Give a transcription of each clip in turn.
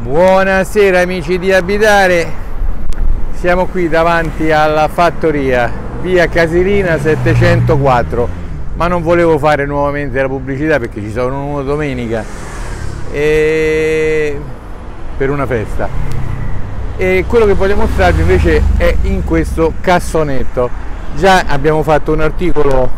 Buonasera amici di Abitare, siamo qui davanti alla fattoria via Casilina 704 ma non volevo fare nuovamente la pubblicità perché ci sono una domenica. E... per una festa. E quello che voglio mostrarvi invece è in questo cassonetto. Già abbiamo fatto un articolo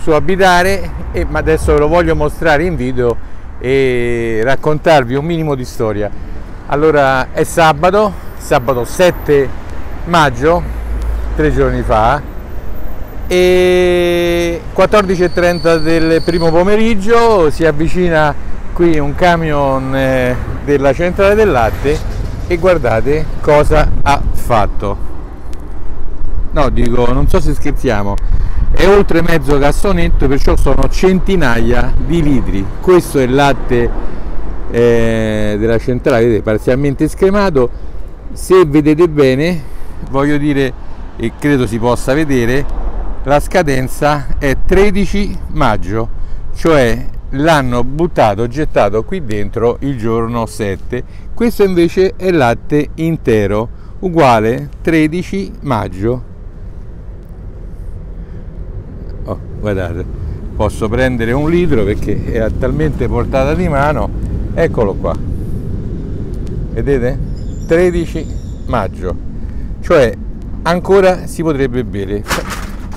su Abitare e, ma adesso ve lo voglio mostrare in video e raccontarvi un minimo di storia allora è sabato sabato 7 maggio tre giorni fa e 14.30 del primo pomeriggio si avvicina qui un camion eh, della centrale del latte e guardate cosa ha fatto. No dico non so se scherziamo. È oltre mezzo cassonetto perciò sono centinaia di litri. Questo è il latte eh, della centrale vedete, parzialmente scremato. Se vedete bene voglio dire e credo si possa vedere la scadenza è 13 maggio cioè l'hanno buttato gettato qui dentro il giorno 7 questo invece è latte intero uguale 13 maggio. Oh, guardate posso prendere un litro perché è talmente portata di mano eccolo qua. Vedete? 13 maggio. Cioè ancora si potrebbe bere.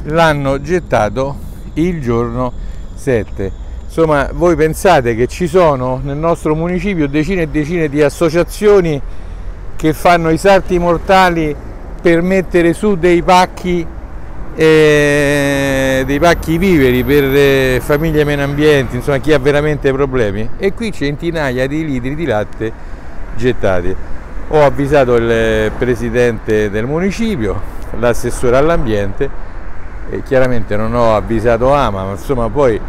L'hanno gettato il giorno 7 insomma voi pensate che ci sono nel nostro municipio decine e decine di associazioni che fanno i salti mortali per mettere su dei pacchi eh, dei pacchi viveri per eh, famiglie meno ambienti, insomma chi ha veramente problemi e qui centinaia di litri di latte gettati. Ho avvisato il presidente del municipio, l'assessore all'ambiente e chiaramente non ho avvisato Ama, ma insomma poi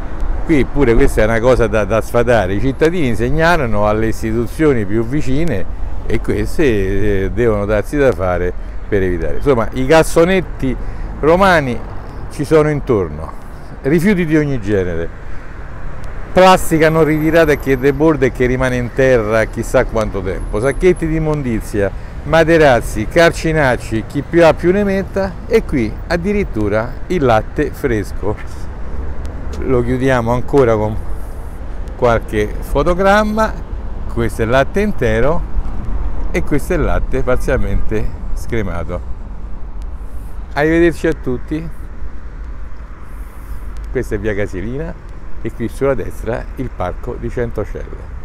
qui pure questa è una cosa da, da sfatare, i cittadini segnalano alle istituzioni più vicine e queste eh, devono darsi da fare per evitare. Insomma i cassonetti romani ci sono intorno, rifiuti di ogni genere, plastica non ritirata che deborda e che rimane in terra chissà quanto tempo, sacchetti di immondizia, materazzi, carcinacci, chi più ha più ne metta e qui addirittura il latte fresco. Lo chiudiamo ancora con qualche fotogramma, questo è il latte intero e questo è il latte parzialmente scremato. Arrivederci a tutti. Questa è via Casilina e qui sulla destra il parco di Centocelle.